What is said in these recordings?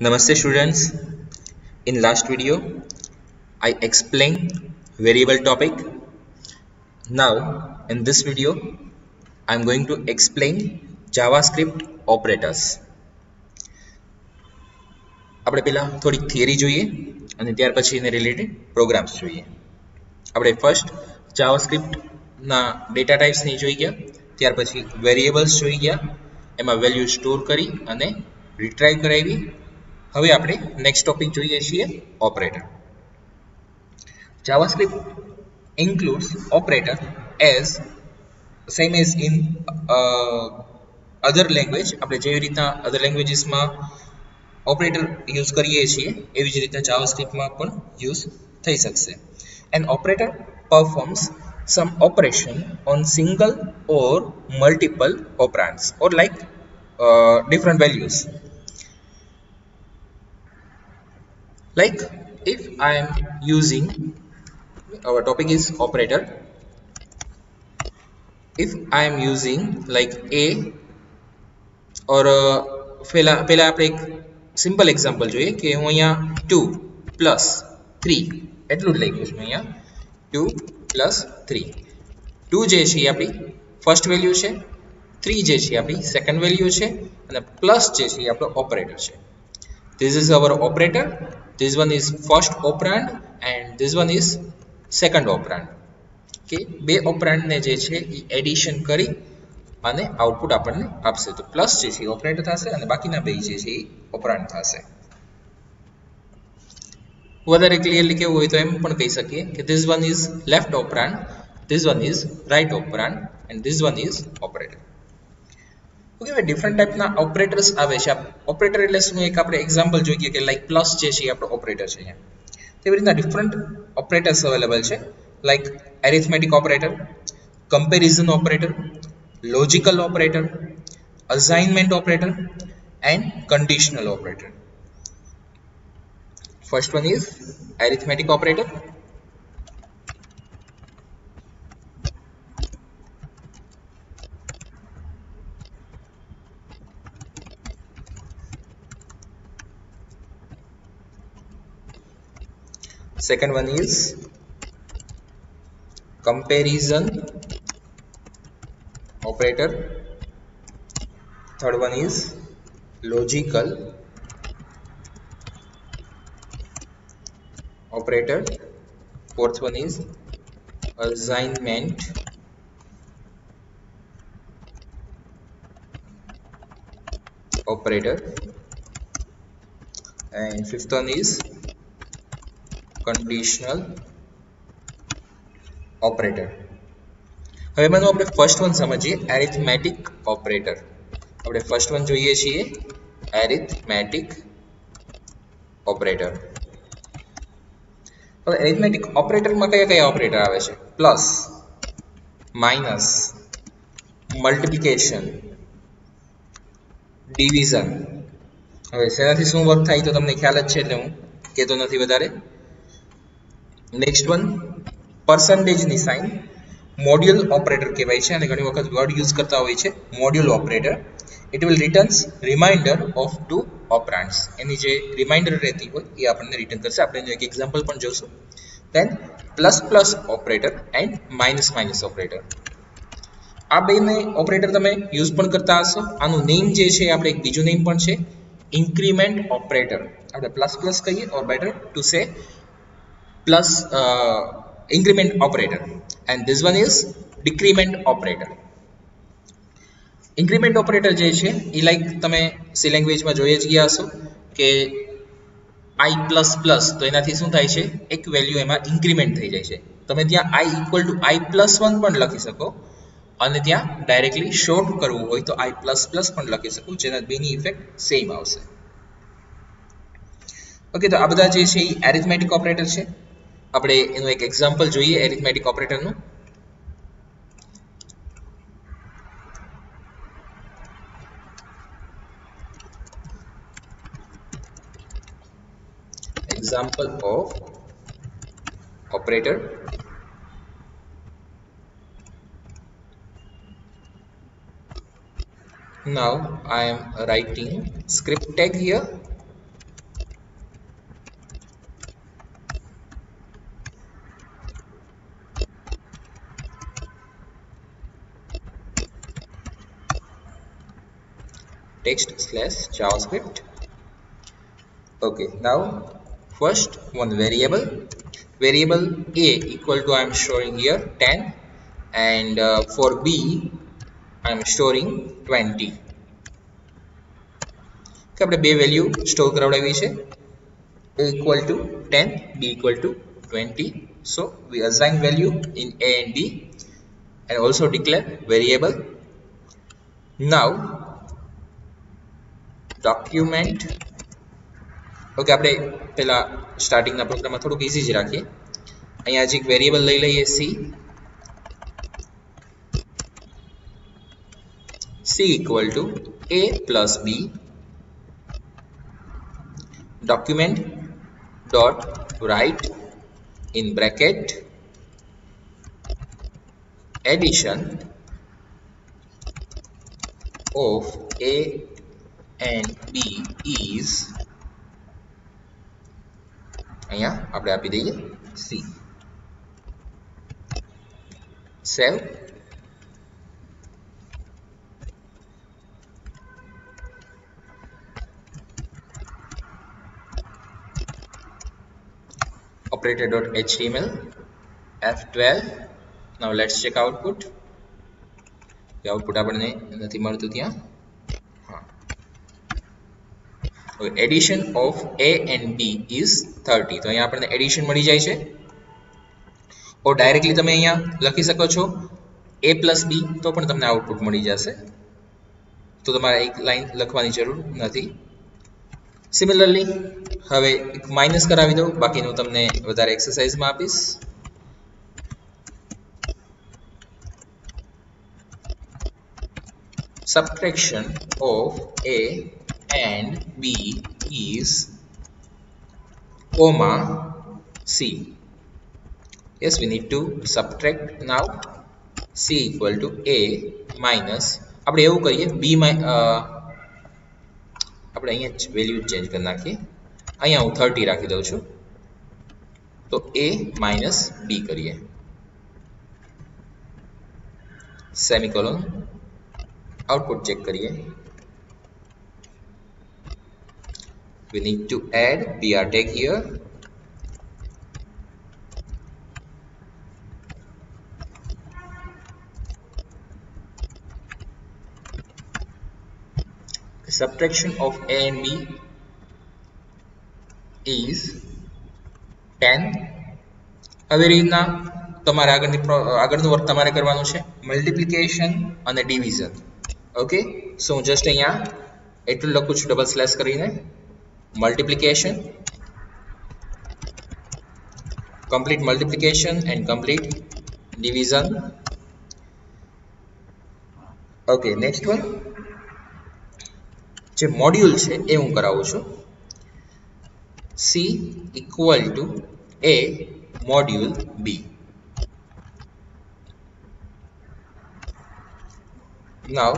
Namaste students. In last video, I explained variable topic. Now, in this video, I am going to explain JavaScript operators. આપણે પહેલા થોડીક theory જોઈએ અને ત્યાર પછી એને રિલેટેડ પ્રોગ્રામ્સ જોઈએ આપણે ફર્સ્ટ જાવાસ્ક્રિપ્ટના ડેટા ટાઈપ્સની જોઈ ગયા ત્યાર પછી વેરિયેબલ્સ જોઈ ગયા એમાં વેલ્યુ સ્ટોર કરી અને રિટ્રાઈવ કરાવી હવે આપણે નેક્સ્ટ ટોપિક જોઈએ છીએ operator includes operator as same as in uh, other language આપણે જેવી રીતના અધર લેંગ્વેજીસમાં ઓપરેટર યુઝ કરીએ છીએ એવી જ રીતે જાવાસ્ક્રિપ્ટમાં પણ યુઝ થઈ શકશે an operator performs some operation on single or multiple operands or like uh, different like if I am using our topic is operator. If I am using like a or uh, પેલા પેલા આપણે એક simple example જોઈએ કે હું અહીંયા two plus three એટલું જ લખ્યું છું અહીંયા. ટુ પ્લસ થ્રી ટુ જે છે એ આપણી ફર્સ્ટ વેલ્યુ છે. થ્રી જે છે આપણી સેકન્ડ વેલ્યુ છે. અને પ્લસ જે છે એ આપણો ઓપરેટર છે. This is our operator. This one is first operand and this one is second operand. કે બે ઓપરેન્ડ ને જે છે એ એડિશન કરી અને આઉટપુટ આપણને આપશે. તો પ્લસ જે છે ઓપરેટર થશે અને બાકીના બે જે છે એ ઓપરાન્ડ થશે. વધારે ક્લિયરલી કેવું હોય તો એમ પણ કહી શકીએ કે this one is left operand this one is right operand and this one is operator okay હવે ડિફરન્ટ ટાઈપના ઓપરેટર્સ આવે છે? ઓપરેટર એટલે શું? એક આપણે એક્ઝામ્પલ જોઈએ કે લાઈક પ્લસ જે છે એ આપણો ઓપરેટર છે અહીંયા. તેવી રીતના ડિફરન્ટ ઓપરેટર્સ અવેલેબલ છે. Like arithmetic operator comparison operator logical operator assignment operator and conditional operator first one is arithmetic operator. Second one is comparison operator. Third one is logical operator. Fourth one is assignment operator. And fifth one is conditional operator હવે એમાં આપણે first one સમજીએ arithmetic operator આપણે first one જોઈએ છીએ arithmetic operator હવે arithmetic ઓપરેટરમાં કયા કયા ઓપરેટર આવે છે? પ્લસ માઇનસ મલ્ટિપ્લિકેશન ડિવિઝન હવે શેનાથી શું વર્ક થાય તો તમને ખ્યાલ જ છે એટલે હું કહેતો નથી વધારે. નેક્સ્ટ વન પર્સન્ટેજની સાઇન મોડ્યુલ ઓપરેટર કહેવાય છે અને ઘણી વખત વર્ડ યુઝ કરતા હોય છે. Module operator it will returns remainder of two operands એની જે રિમાઇન્ડર રહેતી હોય એ આપણને રિટર્ન કરશે. આપણે એક એક્ઝામ્પલ પણ જોશું. Then plus plus operator and minus minus operator આ બેને ઓપરેટર તમે યુઝ પણ કરતા હશો. આનું નેમ જે છે આપણે એક બીજું નેમ પણ છે. ઇન્ક્રીમેન્ટ ઓપરેટર આપણે પ્લસ પ્લસ કહીએ or better to say plus increment operator. And this one is decrement operator. Increment operator જે છે, એ લાઈક તમે સી લેંગ્વેજમાં જોઈએ જ ગયા હશો કે આઈ પ્લસ પ્લસ તો એનાથી શું થાય છે? એક વેલ્યુ એમાં ઇન્ક્રીમેન્ટ થઈ જાય છે. તમે ત્યાં I equal to I plus one પણ લખી શકો. અને ત્યાં ડાયરેક્ટલી શોર્ટ કરવું હોય તો આઈ પ્લસ પ્લસ પણ લખી શકો, જેના બેની ઇફેક્ટ સેમ આવશે. ઓકે તો આ બધા જે છે એ એરિથમેટિક ઓપરેટર છે. આપણે એનું એક એક્ઝામ્પલ જોઈએ એરિથમેટિક ઓપરેટરનું example of operator now I am writing script tag here text slash javascript okay now first one variable variable a equal to i am showing here 10 and uh, for b i am storing 20 કે આપણે બે value store કરાવડાવી છે a equal to 10 b equal to 20 so we assign value in a and b and also declare variable now document okay આપણે પેલા સ્ટાર્ટિંગના પ્રોગ્રામમાં થોડુંક easy જ રાખીએ અહીંયા હજી એક વેરિયેબલ લઈ લઈએ C c equal to a plus b document dot write in bracket addition of a and b is અહીંયા આપણે આપી દઈએ c save operator.html f12 now let's check output કે આઉટપુટ આપણને નથી મળતું ત્યાં હવે addition of a and b is 30 તો અહીંયા આપણને એડિશન મળી જાય છે. ઓ, ડાયરેક્ટલી તમે અહીંયા લખી શકો છો a પ્લસ બી તો પણ તમને આઉટપુટ મળી જશે. તો તમારે એક લાઈન લખવાની જરૂર નથી. સિમિલરલી હવે એક માઇનસ કરાવી દઉં. બાકીનું તમને વધારે એક્સરસાઇઝમાં આપીશ. Subtraction of a and b is comma c. Yes, we need to subtract. Now, c equal to a minus, આપણે એવું કરીએ b આપણે અહીંયા વેલ્યુ ચેન્જ કરી નાખીએ. અહીંયા હું થર્ટી રાખી દઉં છું. તો એ માઇનસ બી કરીએ. સેમિકોલોન આઉટપુટ ચેક કરીએ. We need to add br tag here. Subtraction of a and b is 10 આવી રીતના તમારે આગળની આગળનું વર્ક તમારે કરવાનું છે. મલ્ટિપ્લિકેશન અને ડિવિઝન ઓકે સો હું જસ્ટ અહીંયા, એટલું લખું છું ડબલ સ્લેશ કરીને. multiplication complete multiplication and complete division okay next one જે મોડ્યુલ છે એ હું કરાવું છું c equal to a module b now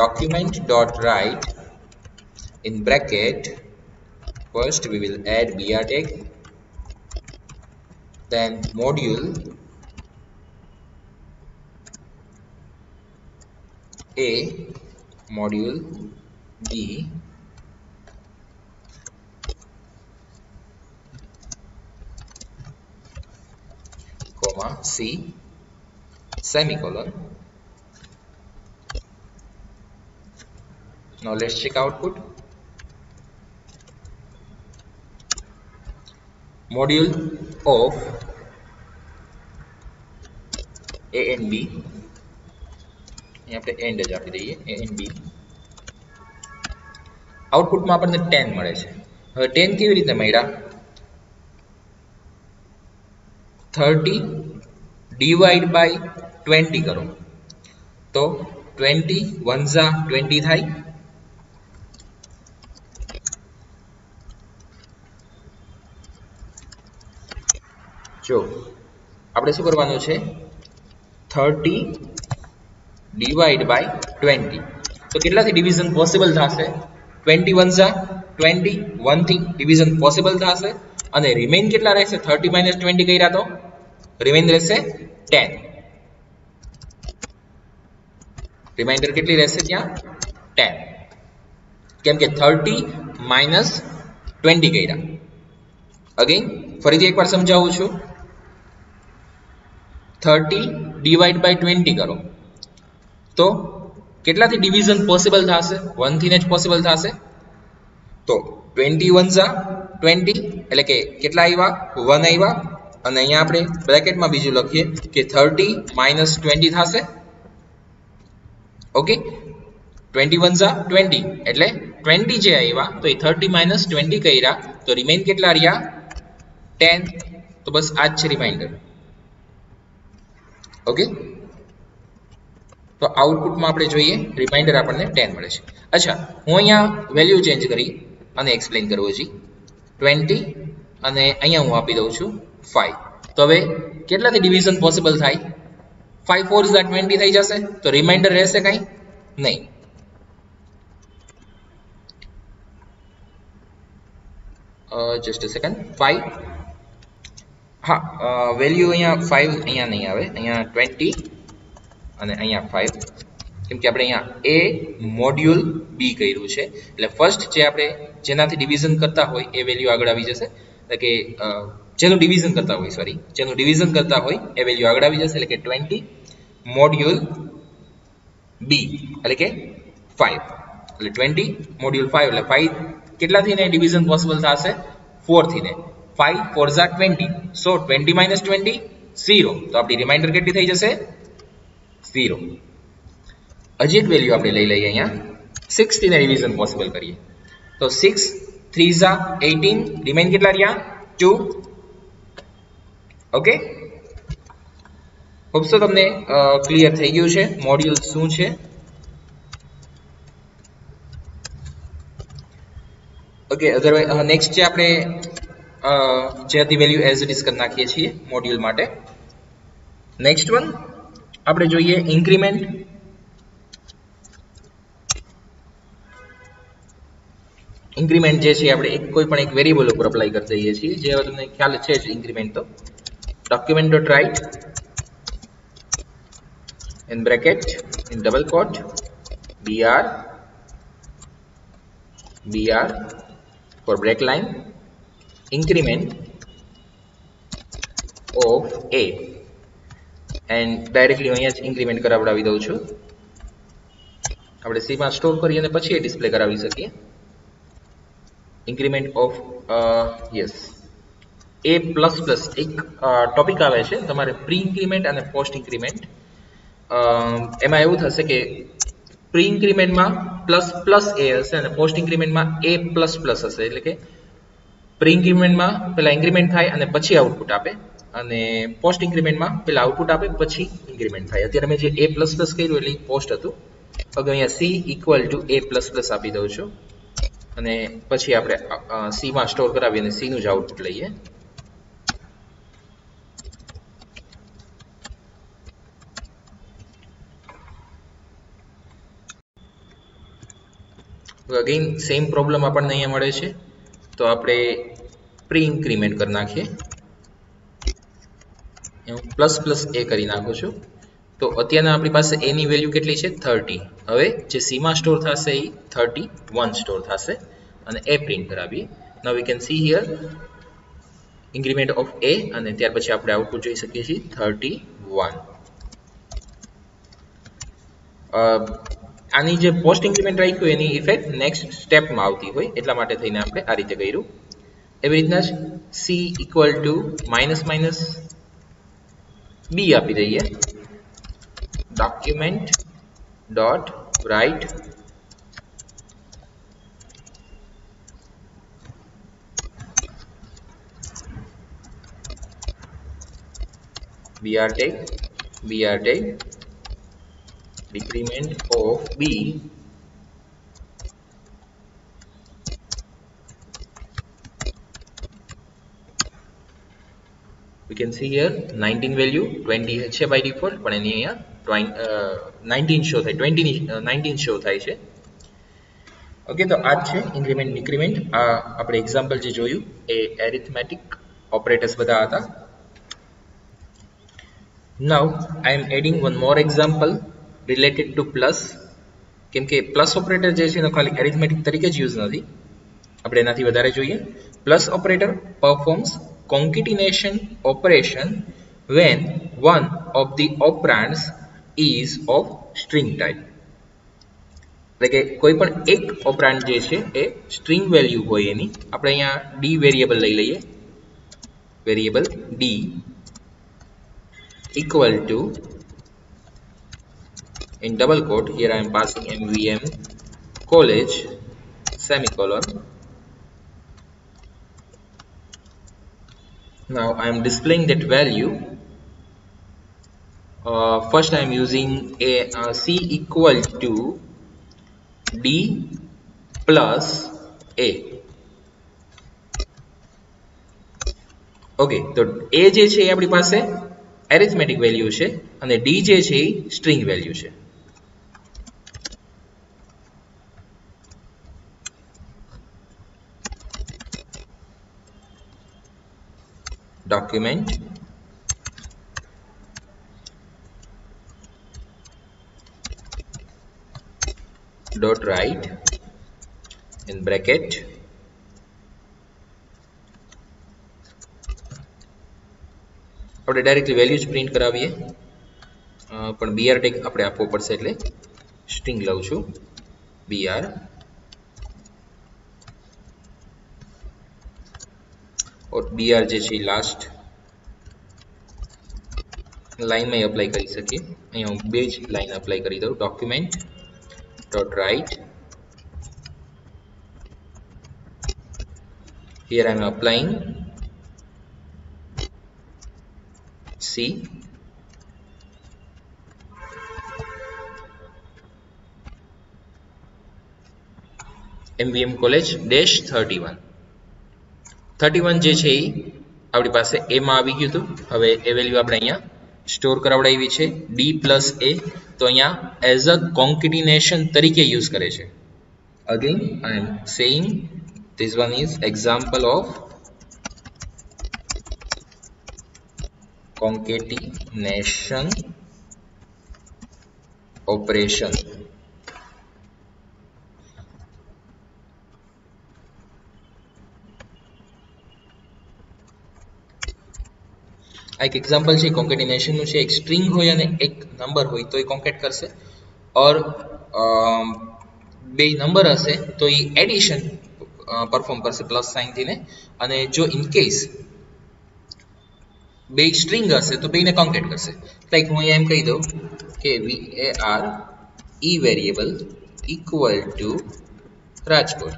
document dot write in bracket first we will add br tag then module a module b. Comma c. Semicolon. Now let's check output module of a and b. અહીં આપણે and જ આપી દઈએ, a and b. આઉટપુટમાં આપણને 10 મળે છે. હવે 10 કેવી રીતે મળ્યા? 30 ડિવાઈડ બાય 20 કરો. તો 20 વનઝા 20 થાય જો આપણે શું કરવાનું છે? 30 ડિવાઈડ બાય 20 તો કેટલાથી ડિવિઝન પોસિબલ થશે? 21 ઝા 20 1 થી ડિવિઝન પોસિબલ થશે. અને રિમેઇન કેટલા રહેશે? 30 માઇનસ 20 કર્યા તો? રિમેઇન રહેશે ટેન. રિમાઇન્ડર કેટલી રહેશે ત્યાં? ટેન. કેમ કે થર્ટી માઇનસ ટ્વેન્ટી કર્યા. અગેન ફરીથી એકવાર સમજાવું છું. થર્ટી ડિવાઈડ બાય ટ્વેન્ટી કરો. તો કેટલાથી ડિવિઝન પોસિબલ થશે? વનથી જ પોસિબલ થશે. તો ટ્વેન્ટી વન ઝા ટ્વેન્ટી એટલે કે કેટલા આવ્યા વન આવ્યા અને અહીંયા આપણે બ્રેકેટમાં બીજું લખીએ કે થર્ટી માઇનસ ટ્વેન્ટી થશે. ઓકે ટ્વેન્ટી વન ઝા ટ્વેન્ટી એટલે ટ્વેન્ટી જે આવ્યા તો એ થર્ટી માઇનસ ટ્વેન્ટી કર્યા. તો રિમેઇન કેટલા રહ્યા? ટેન તો બસ આ જ છે રિમાઇન્ડર ઓકે તો આઉટપુટમાં આપણે જોઈએ રિમાઇન્ડર આપણને ટેન મળે છે. અચ્છા, હું અહીંયા વેલ્યુ ચેન્જ કરી અને એક્સપ્લેન કરવું હજી ટ્વેન્ટી અને અહીંયા હું આપી દઉં છું ફાઈવ તો હવે કેટલાથી ડિવિઝન પોસિબલ થાય? ફાઈવ ફોર ઇઝ ટ્વેન્ટી થઈ જશે? તો રિમાઇન્ડર રહેશે કાંઈ? નહીં. જસ્ટ સેકન્ડ ફાઈવ હા વેલ્યુ અહીંયા ફાઈવ અહીંયા નહીં આવે. અહીંયા ટ્વેન્ટી અને અહીંયા ફાઈવ કેમ કે આપણે અહીંયા એ મોડ્યુલ બી કર્યું છે. એટલે ફર્સ્ટ જે આપણે જેનાથી ડિવિઝન કરતા હોય, એ વેલ્યુ આગળ આવી જશે. એટલે કે જેનું ડિવિઝન કરતા હોય સોરી જેનું ડિવિઝન કરતા હોય, એ વેલ્યુ આગળ આવી જશે. એટલે કે ટ્વેન્ટી મોડ્યુલ બી એટલે કે ફાઈવ એટલે ટ્વેન્ટી મોડ્યુલ ફાઈવ એટલે ફાઈવ કેટલાથી ને ડિવિઝન પોસિબલ થશે? ફોરથી ને. Five four Jha twenty so twenty minus twenty zero તો આપણી રિમાઇન્ડર કેટલી થઈ જશે? ઝીરો અજીટ વેલ્યુ આપણે લઈ લઈએ અહીંયા. સિક્સથી ને રિવિઝન પોસિબલ કરીએ. તો સિક્સ થ્રી ઝા એટીન રિમાઇન કેટલા રહ્યા? ટુ ઓકે હોપ સો તમને ક્લિયર થઈ ગયું છે. મોડ્યુલ શું છે? ઓકે અધરવાઇઝ નેક્સ્ટ જે આપણે જે વેલ્યુ એઝ ઇટ ઇઝ કરી નાખીએ છીએ મોડ્યુલ માટે. નેક્સ્ટ વન આપણે જોઈએ ઇન્ક્રીમેન્ટ ઇન્ક્રીમેન્ટ જે છે આપણે કોઈ પણ એક વેરીએબલ ઉપર અપ્લાય કરી દઈએ છીએ. જે તમને ખ્યાલ છે જ ઇન્ક્રીમેન્ટ તો. Document dot write in bracket in double quote br br for break line. Increment of a. And directly અહીંયા જ ઇન્ક્રીમેન્ટ કરાવડાવી દઉં છું. આપણે સીમાં સ્ટોર કરી અને પછી એ ડિસ્પ્લે કરાવી શકીએ. Increment of yes A plus plus એક ટોપિક આવે છે. તમારે પ્રી ઇન્ક્રીમેન્ટ અને પોસ્ટ ઇન્ક્રીમેન્ટ એમાં એવું થશે કે પ્રી ઇન્ક્રીમેન્ટમાં પ્લસ પ્લસ એ હશે અને પોસ્ટ ઇન્ક્રીમેન્ટમાં એ પ્લસ પ્લસ હશે. એટલે કે પ્રી ઇન્ક્રીમેન્ટમાં પેલા ઇન્ક્રીમેન્ટ થાય અને પછી આઉટપુટ આપે. અને પોસ્ટ ઇન્ક્રીમેન્ટમાં પેલા આઉટપુટ આપે, પછી ઇન્ક્રીમેન્ટ થાય. અત્યારે મેં જે એ પ્લસ પ્લસ કર્યું એટલે પોસ્ટ હતું. હવે અહીંયા C equal to A plus plus આપી દઉં છું. અને પછી આપણે સીમાં સ્ટોર કરાવી અને સીનું જ આઉટપુટ લઈએ. અગેન સેમ પ્રોબ્લેમ આપણને અહીંયા મળે છે. તો આપણે પ્રી ઇન્ક્રીમેન્ટ કરી નાખીએ. હું પ્લસ પ્લસ એ કરી નાખું છું. તો અત્યારના આપણી પાસે એની વેલ્યુ કેટલી છે? થર્ટી હવે જે સીમાં સ્ટોર થશે એ થર્ટી વન સ્ટોર થશે અને એ પ્રિન્ટ કરાવીએ. Now we can see here increment of A અને ત્યાર પછી આપણે આઉટપુટ જોઈ શકીએ છીએ થર્ટી વન આની જે પોસ્ટ ઇન્ક્રીમેન્ટ રાખ્યું એની ઇફેક્ટ નેક્સ્ટ સ્ટેપમાં આવતી હોય એટલા માટે થઈને આપણે આ રીતે કર્યું. એવી રીતના જ C equal to minus minus B આપી દઈએ document dot write br tag br tag decrement of b we can see here 19 value 20 છે by default, પણ એની અહીંયા 19 શો થાય. 20 ની 19 શો થાય છે. ઓકે તો આ છે ઇન્ક્રીમેન્ટ ડિક્રીમેન્ટ આ આપણે એક્ઝામ્પલ જે જોયું, એ એરિથમેટિક ઓપરેટર્સ બધા હતા. Now, i am adding one more example related to plus. કેમ કે પ્લસ ઓપરેટર જે છે, એનો ખાલી એરિથમેટિક તરીકે જ યુઝ નથી. આપણે એનાથી વધારે જોઈએ. Plus operator performs concatenation operation when one of the operands is of string type એટલે કે કોઈ પણ એક ઓપરાન્ડ જે છે એ સ્ટ્રિંગ વેલ્યુ હોય એની આપણે અહીંયા ડી વેરિયેબલ લઈ લઈએ variable D equal to in double quote here I am passing MVM college semicolon now I am displaying that value uh, first I am using a uh, C equal to D plus A okay તો એ જે છે એ આપણી પાસે arithmetic value છે અને D જે છે એ string value છે document. Dot write, in bracket. આપણે ડાયરેક્ટલી વેલ્યુ જ પ્રિન્ટ કરાવીએ પણ બીઆર ટેગ આપણે આપવો પડશે એટલે સ્ટ્રિંગ લઉં છું. બીઆર ઓર બીઆર જે છે લાસ્ટ લાઈનમાં અપ્લાય કરી શકીએ. અહીંયા હું બે જ લાઈન અપ્લાય કરી દઉં. Document dot write here I am applying C. MVM college dash 31 31 જે છે એ આપણી પાસે a માં આવી ગયું હતું. હવે એ વેલ્યુ આપણે અહીંયા સ્ટોર કરાવડાવી છે. ડી પ્લસ a, તો અહીંયા એઝ અ કોન્કિટિનેશન તરીકે યુઝ કરે છે. Again I am saying this one is example of concatenation operation. આ એક એક્ઝામ્પલ છે કોન્કેટિનેશનનું છે, એક સ્ટ્રિંગ હોય અને એક નંબર હોય, તો એ કોન્કેટ કરશે. ઓર બે નંબર હશે, તો એ એડિશન પરફોર્મ કરશે પ્લસ સાઇનથી ને અને જો ઇન કેસ બે સ્ટ્રિંગ હશે, તો બેને કોન્કેટ કરશે. લાઈક હું અહીંયા એમ કહી દઉં કે V A R E variable equal to Rajkot.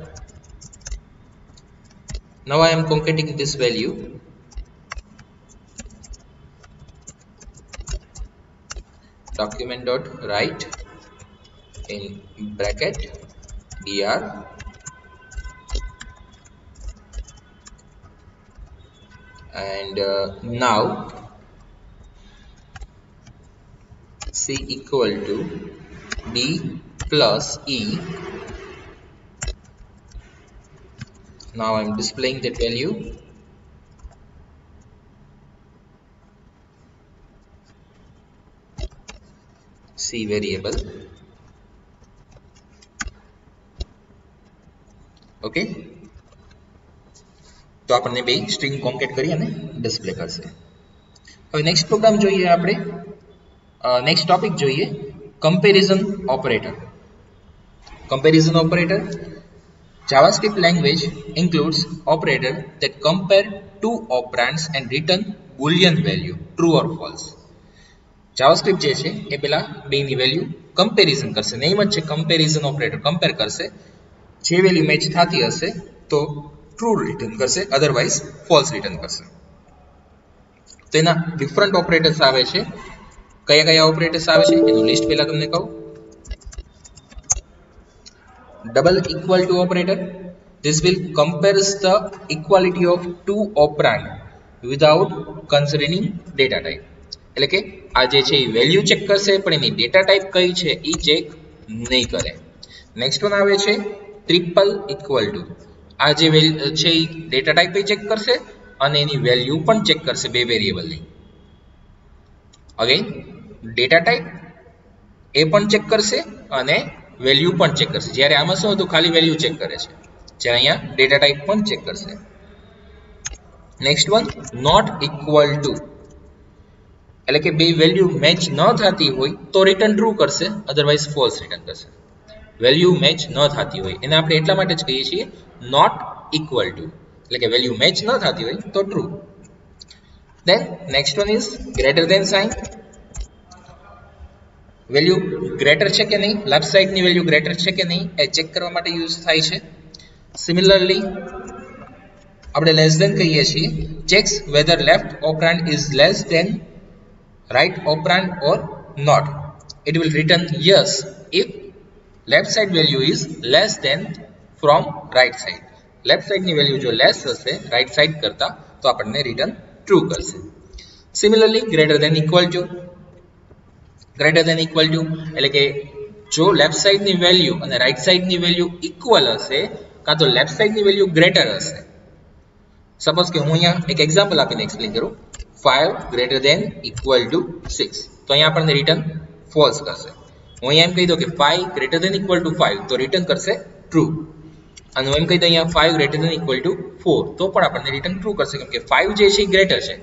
now I concatenating this value document dot write in bracket dr. And uh, now c equal to b plus e. Now I'm displaying the value C variable okay તો આપણને બે string કોન્કેટ કરી અને display કરશે હવે next program જોઈએ આપણે next topic જોઈએ comparison operator comparison operator JavaScript language includes operator that compare two operands and return boolean value true or false JavaScript જે છે, એ પેલા બેની વેલ્યુ કમ્પેરિઝન કરશે. નેમ જ છે કમ્પેરિઝન ઓપરેટર કમ્પેર કરશે. જે વેલ્યુ મેચ થતી હશે, તો ટ્રુ રિટર્ન કરશે અધરવાઇઝ ફોલ્સ રિટર્ન કરશે. તો એના ડિફરન્ટ ઓપરેટર્સ આવે છે. કયા કયા ઓપરેટર્સ આવે છે? એનું લિસ્ટ પહેલા તમને કહું. Double equal to operator this will compares the equality of two operand without considering data type. એટલે કે આ જે છે એ વેલ્યુ ચેક કરશે, પણ એની ડેટા ટાઈપ કઈ છે એ ચેક નહીં કરે. નેક્સ્ટ વન આવે છે ટ્રિપલ ઇક્વલ ટુ આ જે છે એ ડેટા ટાઈપ ચેક કરશે અને એની વેલ્યુ પણ ચેક કરશે બે વેરિયેબલની અગેન ડેટા ટાઈપ એ પણ ચેક કરશે અને વેલ્યુ પણ ચેક કરશે. જ્યારે આમાં શું હતું? ખાલી વેલ્યુ ચેક કરે છે. જ્યારે અહીંયા ડેટા ટાઈપ પણ ચેક કરશે. Next one not equal to એટલે કે બે વેલ્યુ મેચ ન થતી હોય તો રિટર્ન ટ્રુ કરશે અધરવાઇઝ ફોલ્સ રિટર્ન કરશે. વેલ્યુ મેચ ન થતી હોય. એને આપણે એટલા માટે જ કહીએ છીએ નોટ ઇક્વલ ટુ એટલે કે વેલ્યુ મેચ ન થતી હોય તો true then next one is greater than sign value greater છે કે નહીં? લેફ્ટ સાઈડની વેલ્યુ ગ્રેટર છે કે નહીં? એ ચેક કરવા માટે યુઝ થાય છે. સિમિલરલી આપણે લેસ દેન કહીએ છીએ. Checks whether left operand is less than right operand or not. It will return yes if left side value is less than from right side. લેફ્ટની વેલ્યુ જો less હશે right side કરતા, તો આપણને return true કરશે. Similarly greater than equal to greater than equal to એટલે કે જો લેફ્ટ સાઈડની વેલ્યુ અને રાઈટ સાઈડની વેલ્યુ ઇક્વલ હશે, કાં તો લેફ્ટ સાઈડની વેલ્યુ ગ્રેટર હશે. સપોઝ કે હું અહીંયા એક એક્ઝામ્પલ આપીને એક્સપ્લેન કરું. Five greater than equal to six તો અહીંયા આપણને રિટર્ન ફોલ્સ કરશે હું અહીંયા એમ કહી દઉં કે five greater than equal to five તો રિટર્ન કરશે ટ્રુ અને હું એમ કહી દઉં અહીંયા five greater than equal to four તો પણ આપણને રિટર્ન ટ્રુ કરશે કેમ કે ફાઇવ જે છે એ ગ્રેટર છે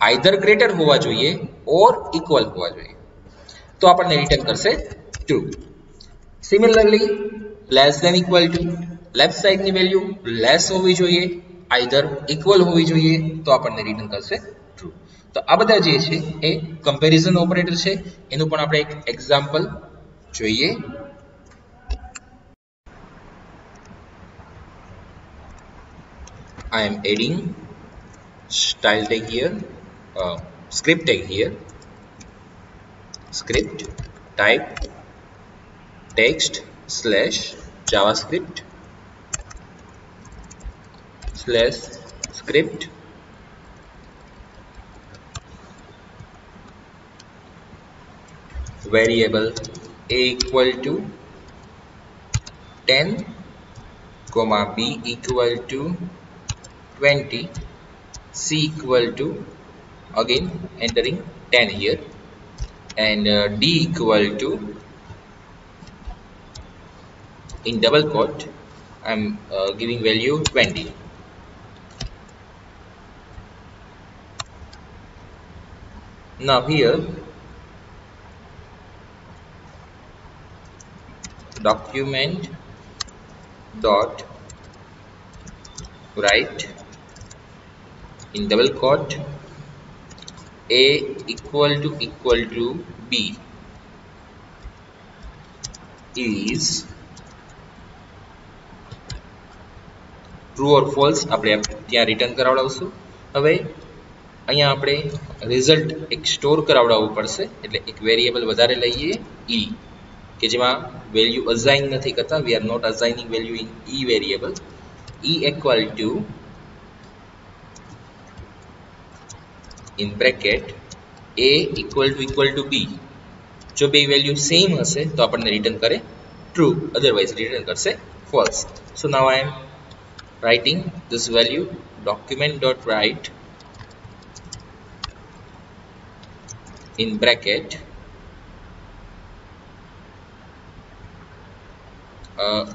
આઈધર ગ્રેટર હોવા જોઈએ ઓર ઇક્વલ હોવા જોઈએ તો આપણને રિટર્ન કરશે true similarly less than equal to left સાઈડની value less હોવી જોઈએ આઈધર ઇક્વલ હોવી જોઈએ તો આપણને રિટર્ન કરશે ટ્રુ તો આ બધા જે છે એ કમ્પેરિઝન ઓપરેટર છે એનું પણ આપણે એક એક્ઝામ્પલ જોઈએ I am adding style tag here uh, script tag here script type text slash javascript slash script variable a equal to 10 comma b equal to 20 c equal to again entering 10 here and uh, d equal to in double quote I'm uh, giving value 20 now here document dot write in double quote, a equal to equal to b is true or false આપણે ત્યાં return કરાવડાવશું. હવે અહીંયા આપણે result એક store કરાવડાવવું પડશે. એટલે એક variable વધારે લઈએ ઈ કે જેમાં વેલ્યુ અસાઇન નથી કરતા we are not assigning value in E variable E equal to in bracket A equal to equal to B જો બે વેલ્યુ સેમ હશે, તો આપણને રિટર્ન કરે ટ્રુ અધરવાઇઝ રિટર્ન કરશે false so now I am writing this value document dot write in bracket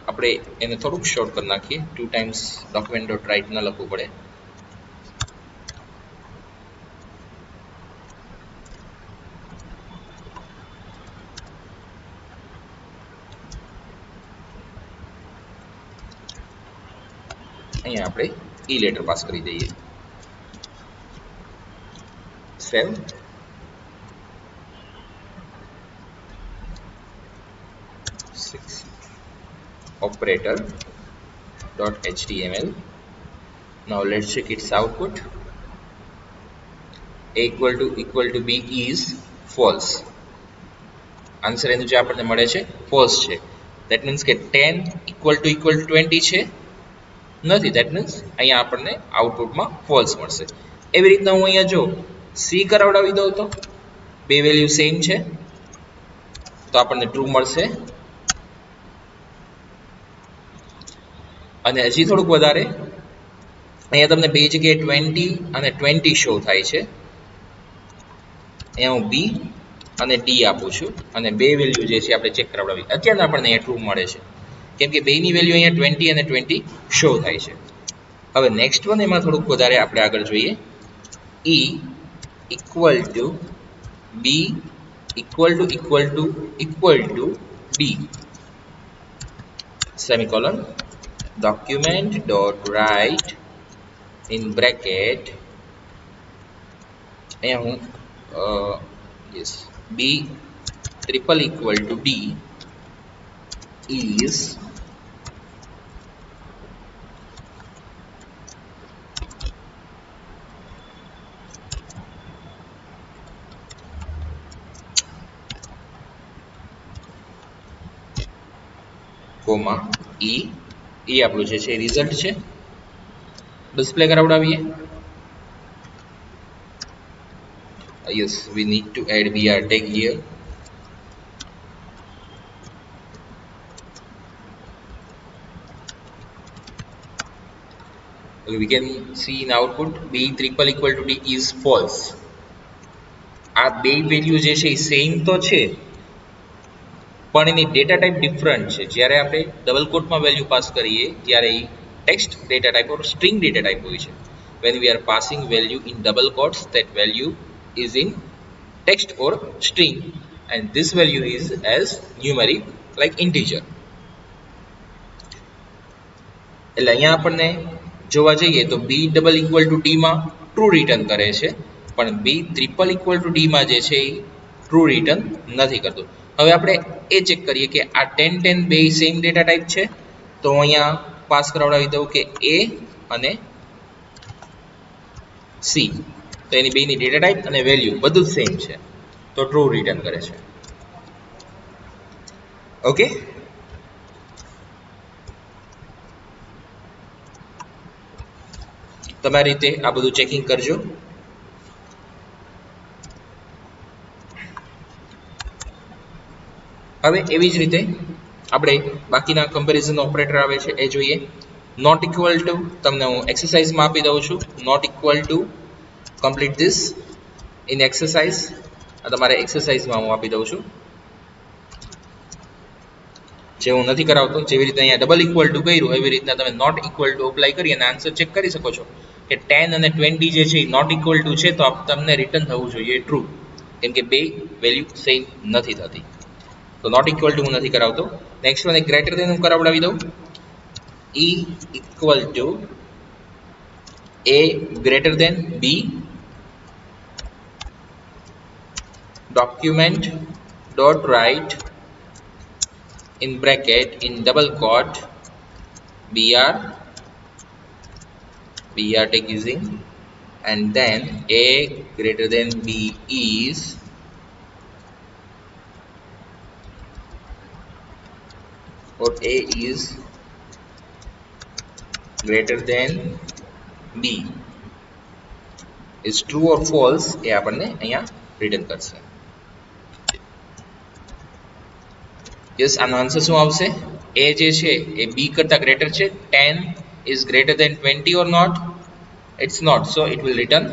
આપણે એને થોડુંક શોર્ટ કરી નાખીએ. Two times document dot write ના લખવું પડે. અહીંયા આપણે ઈ લેટર પાસ કરી દઈએ. Save six operator dot html now, let's check its output. A equal to equal to b is false. Answer એનું જે આપણને મળે છે ફોલ્સ છે. ધેટ મીન્સ કે 10 ઇક્વલ ટુ ઇક્વલ ટુ 20 છે. નથી ધેટ મીન્સ અહીંયા આપણને આઉટપુટમાં ફોલ્સ મળશે. એવી રીતના હું અહીંયા જો સી કરાવડાવી દઉં તો, બે વેલ્યુ સેમ છે. તો આપણને ટ્રુ મળશે. અને હજી થોડુંક વધારે. અહીંયા તમને બે જગ્યાએ ટ્વેન્ટી અને ટ્વેન્ટી શો થાય છે. અહીંયા હું બી અને ડી આપું છું અને બે વેલ્યુ જે છે આપણે ચેક કરાવડાવી. અત્યારે આપણને અહીંયા ટ્રુ મળે છે. કેમ કે બેની વેલ્યુ અહીંયા ટ્વેન્ટી અને ટ્વેન્ટી શો થાય છે. હવે નેક્સ્ટ વન એમાં થોડુંક વધારે આપણે આગળ જોઈએ. E equal to B equal to equal to equal to B semicolon. document dot write in bracket m uh, yes b triple equal to d is comma e. એ આપણું જે છે રિઝલ્ટ છે ડિસ્પ્લે કરાવડાવીએ yes we need to add br tag here okay, we can see in output b triple equal to d is false આ બે value જે છે એ સેમ તો છે પણ એની ડેટા ટાઈપ ડિફરન્ટ છે. જ્યારે આપણે ડબલ કોટમાં વેલ્યુ પાસ કરીએ, ત્યારે એ text data type or string data type હોય છે. When we are passing value in double quotes, that value is in text or string. And this value is as numeric, like integer. એટલે અહીંયા આપણને જોવા જઈએ તો બી ડબલ ઇક્વલ ટુ ડીમાં true return કરે છે. પણ બી ત્રિપલ ઇક્વલ ટુ ડીમાં જે છે એ ટ્રુ રિટર્ન નથી કરતું. હવે આપણે એ ચેક કરીએ કે આ ટેન ટેન બે સેમ ડેટા ટાઈપ છે? તો અહીંયા પાસ કરાવડાવી દઉં કે એ અને સી તો એની બેની ડેટા ટાઈપ અને વેલ્યુ બધું સેમ છે. તો ટ્રુ રિટર્ન કરે છે. ઓકે તમારી રીતે આ બધું ચેકિંગ કરજો. હવે એવી જ રીતે આપણે બાકીના કમ્પેરિઝન ઓપરેટર આવે છે એ જોઈએ. નોટ ઇક્વલ ટુ તમને હું એક્સરસાઇઝમાં આપી દઉં છું. Not equal to complete this in exercise તમારે એક્સરસાઇઝમાં હું આપી દઉં છું. જે હું નથી કરાવતો, જેવી રીતે અહીંયા ડબલ ઇક્વલ ટુ કર્યું, એવી રીતના તમે નોટ ઇક્વલ ટુ અપ્લાય કરી અને આન્સર ચેક કરી શકો છો કે ટેન અને ટ્વેન્ટી જે છે એ નોટ ઇક્વલ ટુ છે, તો તમને રિટર્ન થવું જોઈએ. ટ્રુ કેમ કે બે વેલ્યુ સેમ નથી થતી. તો નોટ ઇક્વલ ટુ હું નથી કરાવતો નેક્સ્ટ વન એક ગ્રેટર દેન હું કરાવડાવી દઉં e equal to a greater than b document dot write in bracket in double quote br br tag using and then a greater than b is or a is greater than b is true or false એ આપણને અહીંયા return કરશે yes આનો answer શું આવશે એ જે છે એ b કરતા ગ્રેટર છે 10 is greater than 20 or not it's not so it will return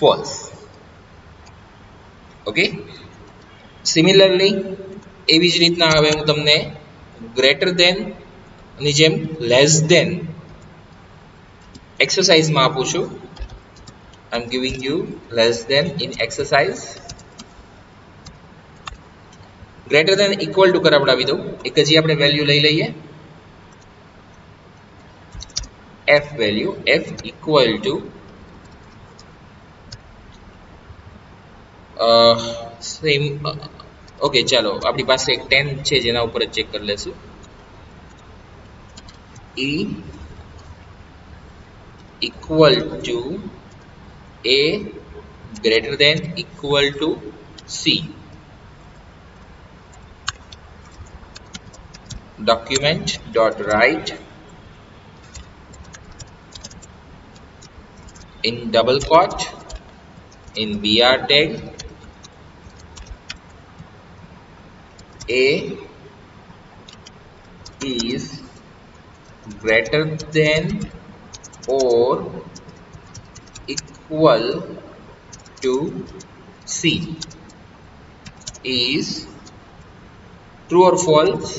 false okay similarly એવી જ રીતના હવે હું તમને ગ્રેટર દેનની જેમ લેસ દેન એક્સરસાઇઝમાં આપું છું I am giving you less than in exercise greater than equal to કરાવડાવી દઉં. એક હજી આપણે વેલ્યુ લઈ લઈએ. F value F equal to same okay ચાલો આપણી પાસે એક ટેન છે જેના ઉપર જ ચેક કરી લેશું e equal to a greater than equal to c document dot write in double quote in br tag a is greater than or equal to C. Is true or false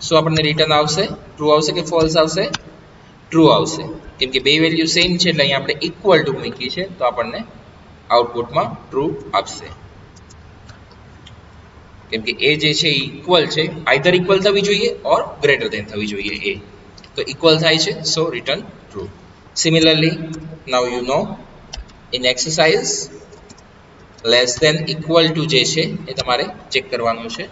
શું આપણને return આવશે true આવશે કે false આવશે true આવશે કેમ કે બે વેલ્યુ સેમ છે એટલે અહીંયા આપણે ઇક્વલ ટુ મૂકી છે તો આપણને આઉટપુટમાં ટ્રુ આપશે કેમ કે એ જે છે ઇક્વલ છે આઈધર ઇક્વલ થવી જોઈએ ઓર ગ્રેટર ધેન થવી જોઈએ એ તો ઇક્વલ થાય છે so return true similarly now you know in exercise less than equal to જે છે, એ તમારે ચેક કરવાનું છે.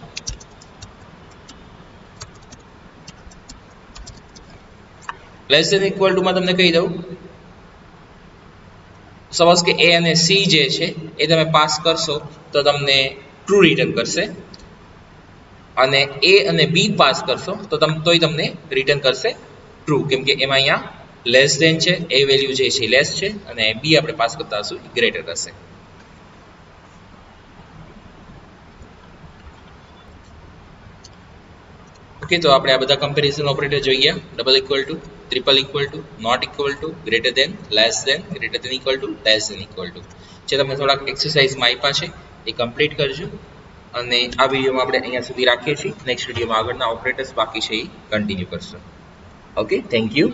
લેસ ધેન ઇક્વલ ટુમાં તમને કહી દઉં. સપોઝ કે એ અને સી જે છે, એ તમે પાસ કરશો, તો તમને ટ્રુ રિટર્ન કરશે. અને એ અને બી પાસ કરશો, તો તમ, તોય તમને રિટર્ન કરશે ટ્રુ કેમ કે એમાં અહીંયા લેસ ધેન છે એ વેલ્યુ જે છે લેસ છે, અને બી આપણે પાસ કરતા હશું ગ્રેટર કરશે ઓકે તો આપણે આ બધા કમ્પેરિઝન ઓપરેટર જોઈએ. Double equal to triple equal to not equal to greater than less than greater than equal to less than equal to જે તમે થોડાક એક્સરસાઇઝમાં આપ્યા છે, એ કમ્પ્લીટ કરજો. અને આ વિડીયોમાં આપણે અહીંયા સુધી રાખીએ છીએ. નેક્સ્ટ વિડીયોમાં આગળના ઓપરેટર્સ બાકી છે એ કન્ટિન્યુ કરશું. Okay thank you